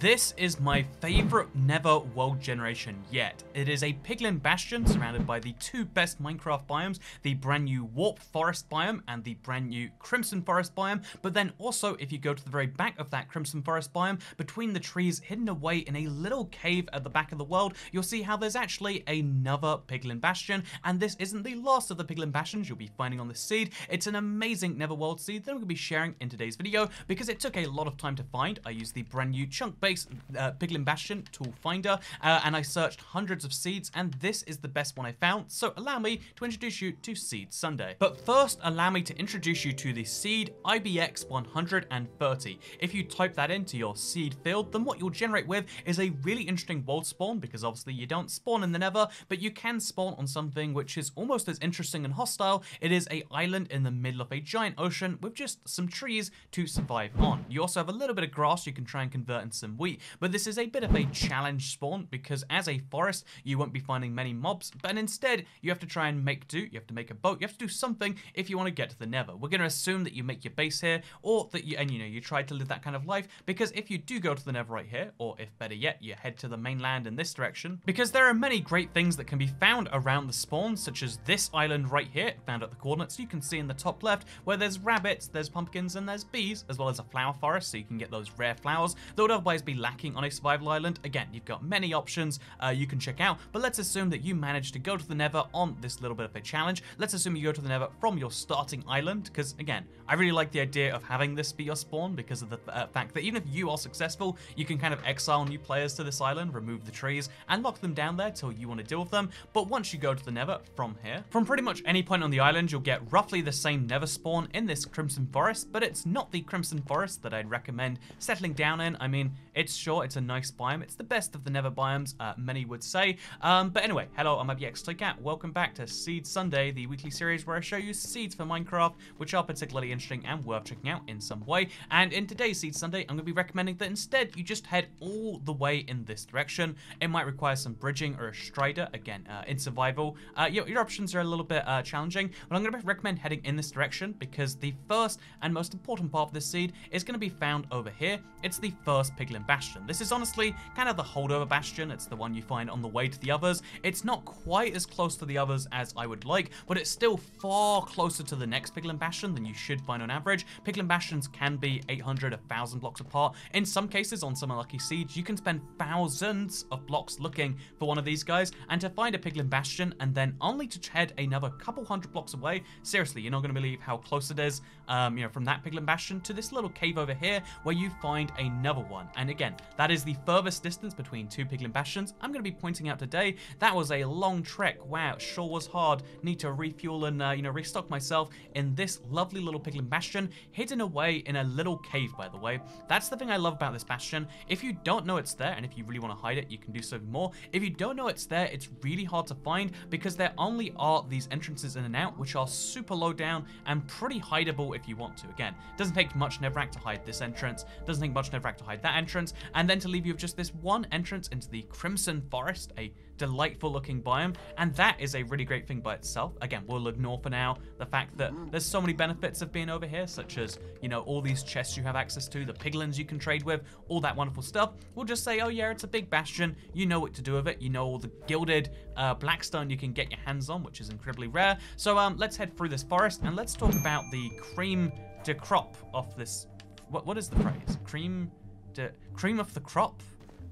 This is my favorite Nether world generation yet. It is a Piglin Bastion surrounded by the two best Minecraft biomes, the brand new Warp Forest biome and the brand new Crimson Forest biome, but then also if you go to the very back of that Crimson Forest biome, between the trees hidden away in a little cave at the back of the world, you'll see how there's actually another Piglin Bastion, and this isn't the last of the Piglin Bastions you'll be finding on this seed. It's an amazing Netherworld seed that I'm going to be sharing in today's video because it took a lot of time to find. I used the brand new chunk base uh, Piglin Bastion tool finder, uh, and I searched hundreds of seeds, and this is the best one I found, so allow me to introduce you to Seed Sunday. But first, allow me to introduce you to the Seed IBX 130. If you type that into your seed field, then what you'll generate with is a really interesting world spawn, because obviously you don't spawn in the nether, but you can spawn on something which is almost as interesting and hostile. It is a island in the middle of a giant ocean with just some trees to survive on. You also have a little bit of grass you can try and convert into some wheat, but this is a bit of a challenge spawn because as a forest, you won't be finding many mobs, but instead you have to try and make do, you have to make a boat, you have to do something if you want to get to the nether. We're going to assume that you make your base here, or that you, and you know, you try to live that kind of life, because if you do go to the nether right here, or if better yet, you head to the mainland in this direction, because there are many great things that can be found around the spawn, such as this island right here, found at the coordinates. You can see in the top left, where there's rabbits, there's pumpkins, and there's bees, as well as a flower forest, so you can get those rare flowers that would otherwise be lacking on a survival island. Again, you've got many options uh, you can check out, but let's assume that you managed to go to the Nether on this little bit of a challenge. Let's assume you go to the Nether from your starting island, because again, I really like the idea of having this be your spawn because of the uh, fact that even if you are successful, you can kind of exile new players to this island, remove the trees, and lock them down there till you want to deal with them. But once you go to the Nether from here, from pretty much any point on the island, you'll get roughly the same Nether spawn in this Crimson Forest, but it's not the Crimson Forest that I'd recommend settling down in. I mean, it's sure, it's a nice biome. It's the best of the Nether biomes, uh, many would say. Um, but anyway, hello, I'm IBX Welcome back to Seed Sunday, the weekly series where I show you seeds for Minecraft, which are particularly interesting and worth checking out in some way. And in today's Seed Sunday, I'm going to be recommending that instead you just head all the way in this direction. It might require some bridging or a strider, again, uh, in survival. Uh, your, your, options are a little bit uh, challenging, but I'm going to recommend heading in this direction because the first and most important part of this seed is going to be found over here. It's the first Piglin Bastion. This is honestly kind of the holdover bastion. It's the one you find on the way to the others. It's not quite as close to the others as I would like, but it's still far closer to the next Piglin Bastion than you should find on average. Piglin Bastions can be 800, 1,000 blocks apart. In some cases, on some unlucky seeds, you can spend thousands of blocks looking for one of these guys, and to find a Piglin Bastion, and then only to head another couple hundred blocks away, seriously, you're not going to believe how close it is, um, you know, from that Piglin Bastion to this little cave over here, where you find another one. And again, that is the furthest distance between two Piglin Bastions I'm going to be pointing out today. That was a long trek. Wow, sure was hard. Need to refuel and, uh, you know, restock myself in this lovely little Piglin Bastion, hidden away in a little cave, by the way. That's the thing I love about this Bastion. If you don't know it's there, and if you really want to hide it, you can do so more. If you don't know it's there, it's really hard to find because there only are these entrances in and out, which are super low down and pretty hideable if you want to. Again, doesn't take much Netherrack to hide this entrance, doesn't take much Netherrack to hide that entrance, and then to leave you with just this one entrance into the Crimson Forest, a delightful looking biome, and that is a really great thing by itself. Again, we'll ignore for now the fact that there's so many benefits of being over here, such as, you know, all these chests you have access to, the piglins you can trade with, all that wonderful stuff. We'll just say, oh yeah, it's a big bastion, you know what to do with it, you know all the gilded uh, blackstone you can get your hands on, which is incredibly rare. So um, let's head through this forest, and let's talk about the cream de crop of this, what, what is the phrase? Cream de, cream of the crop?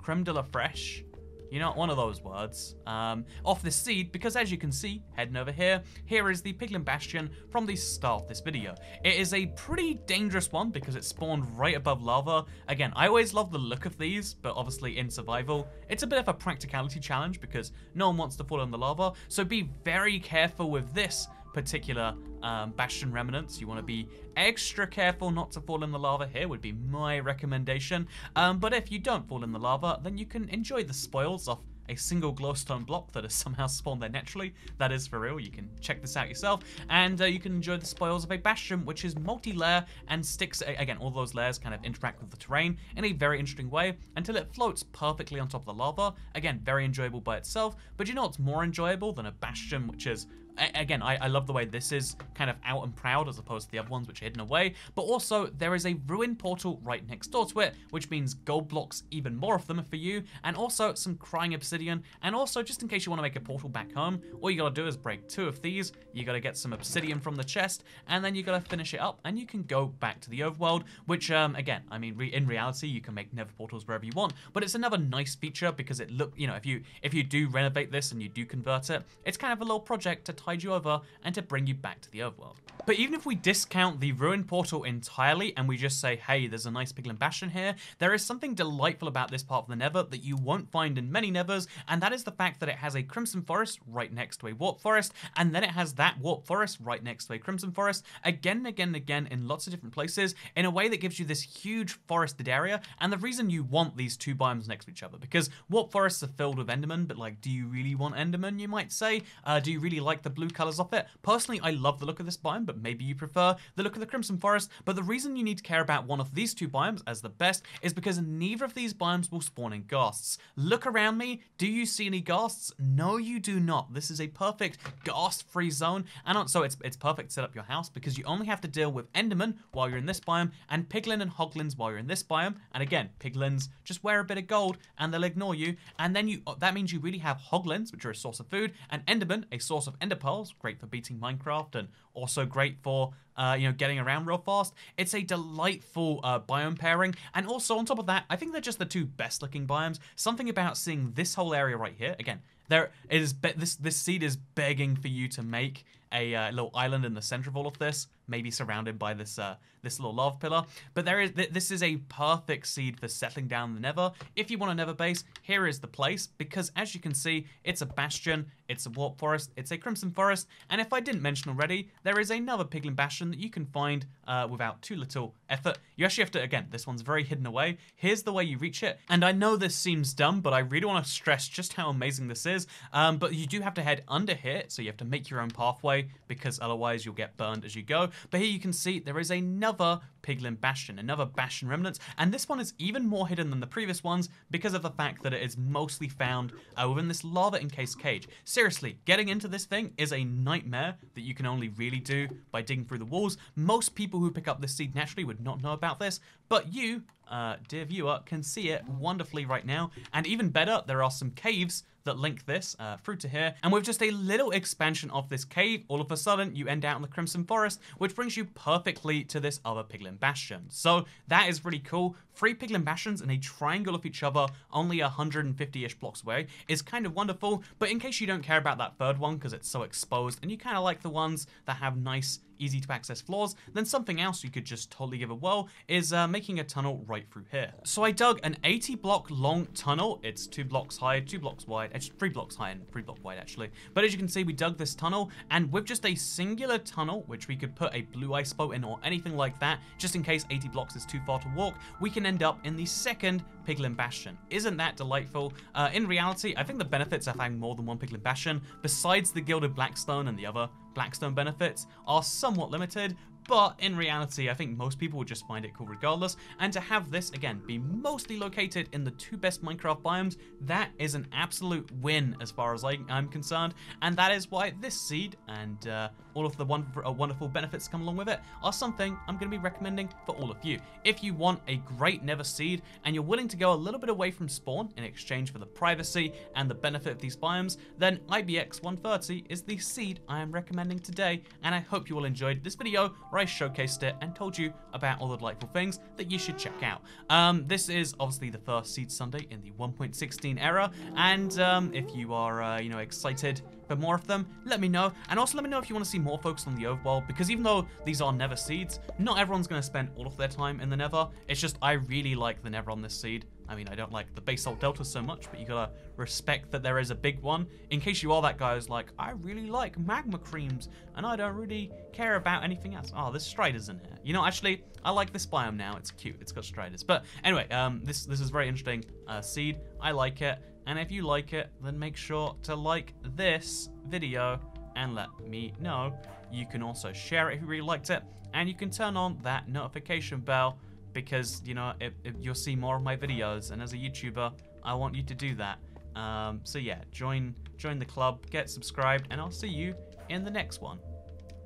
creme de la fresh. You know, one of those words. Um, off this seed, because as you can see, heading over here, here is the Piglin Bastion from the start of this video. It is a pretty dangerous one because it spawned right above lava. Again, I always love the look of these, but obviously in survival, it's a bit of a practicality challenge because no one wants to fall in the lava, so be very careful with this particular um, Bastion Remnants. You want to be extra careful not to fall in the lava here would be my recommendation. Um, but if you don't fall in the lava, then you can enjoy the spoils of a single glowstone block that has somehow spawned there naturally. That is for real. You can check this out yourself. And uh, you can enjoy the spoils of a bastion, which is multi-layer and sticks, again, all those layers kind of interact with the terrain in a very interesting way until it floats perfectly on top of the lava. Again, very enjoyable by itself. But you know what's more enjoyable than a bastion, which is again, I, I love the way this is kind of out and proud as opposed to the other ones which are hidden away. But also, there is a ruin portal right next door to it, which means gold blocks, even more of them for you, and also some crying obsidian. And also, just in case you want to make a portal back home, all you gotta do is break two of these. You gotta get some obsidian from the chest, and then you gotta finish it up, and you can go back to the overworld. Which, um, again, I mean, re- in reality, you can make nether portals wherever you want, but it's another nice feature because it look, you know, if you if you do renovate this and you do convert it, it's kind of a little project to tide you over and to bring you back to the overworld. But even if we discount the ruin portal entirely and we just say, hey, there's a nice piglin bastion here, there is something delightful about this part of the nether that you won't find in many nethers, and that is the fact that it has a crimson forest right next to a warp forest, and then it has that warp forest right next to a crimson forest, again and again and again in lots of different places, in a way that gives you this huge forested area, and the reason you want these two biomes next to each other, because warp forests are filled with endermen, but like, do you really want endermen, you might say? Uh, do you really like the blue colors off it? Personally, I love the look of this biome, but maybe you prefer the look of the Crimson Forest. But the reason you need to care about one of these two biomes as the best is because neither of these biomes will spawn in ghasts. Look around me. Do you see any ghasts? No, you do not. This is a perfect ghast-free zone, and so it's it's perfect to set up your house because you only have to deal with Enderman while you're in this biome, and Piglin and Hoglins while you're in this biome. And again, Piglins just wear a bit of gold and they'll ignore you, and then you that means you really have Hoglins, which are a source of food, and Enderman, a source of Ender pearls, great for beating Minecraft and also great for uh, you know getting around real fast. It's a delightful uh, biome pairing, and also on top of that, I think they're just the two best looking biomes. Something about seeing this whole area right here again. There is. This this seed is begging for you to make a uh, little island in the center of all of this, maybe surrounded by this uh, this little lava pillar. But there is th this is a perfect seed for settling down the Nether. If you want a Nether base, here is the place because as you can see, it's a bastion, it's a warp forest, it's a crimson forest, and if I didn't mention already, there is another piglin bastion that you can find uh, without too little effort. You actually have to again, this one's very hidden away. Here's the way you reach it, and I know this seems dumb, but I really want to stress just how amazing this is. Um, but you do have to head under here, so you have to make your own pathway because otherwise you'll get burned as you go. But here you can see there is another Piglin Bastion, another Bastion remnant, and this one is even more hidden than the previous ones because of the fact that it is mostly found uh, within this lava encased cage. Seriously, getting into this thing is a nightmare that you can only really do by digging through the walls. Most people who pick up this seed naturally would not know about this, but you, uh, dear viewer, can see it wonderfully right now. And even better, there are some caves that link this uh, through to here. And with just a little expansion of this cave, all of a sudden you end out in the Crimson Forest, which brings you perfectly to this other Piglin Bastion. So that is really cool. Three Piglin Bastions in a triangle of each other, only 150-ish blocks away, is kind of wonderful. But in case you don't care about that third one because it's so exposed, and you kind of like the ones that have nice easy to access floors, then something else you could just totally give a whirl is uh, making a tunnel right through here. So I dug an 80 block long tunnel. It's two blocks high, two blocks wide, it's three blocks high and three block wide actually. But as you can see, we dug this tunnel and with just a singular tunnel, which we could put a blue ice boat in or anything like that, just in case 80 blocks is too far to walk, we can end up in the second Piglin Bastion. Isn't that delightful? Uh, in reality, I think the benefits of having more than one Piglin Bastion, besides the Gilded Blackstone and the other Blackstone benefits, are somewhat limited, but in reality, I think most people would just find it cool regardless. And to have this, again, be mostly located in the two best Minecraft biomes, that is an absolute win as far as I, am concerned. And that is why this seed and uh, all of the wonderful, uh, wonderful benefits come along with it are something I'm going to be recommending for all of you. If you want a great Nether seed and you're willing to go a little bit away from spawn in exchange for the privacy and the benefit of these biomes, then IBX 130 is the seed I am recommending today. And I hope you all enjoyed this video where I showcased it and told you about all the delightful things that you should check out. Um, this is obviously the first Seed Sunday in the 1.16 era, and um, if you are, uh, you know, excited for more of them, let me know. And also let me know if you want to see more focus on the overworld, because even though these are Nether seeds, not everyone's going to spend all of their time in the Nether. It's just I really like the Nether on this seed. I mean, I don't like the basalt delta so much, but you gotta respect that there is a big one. In case you are that guy who's like, I really like magma creams, and I don't really care about anything else. Oh, there's striders in here. You know, actually, I like this biome now. It's cute. It's got striders. But anyway, um, this this is very interesting uh, seed. I like it. And if you like it, then make sure to like this video and let me know. You can also share it if you really liked it, and you can turn on that notification bell because you know if, you'll see more of my videos and as a youtuber i want you to do that um, so yeah join join the club get subscribed and i'll see you in the next one.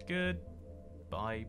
Goodbye.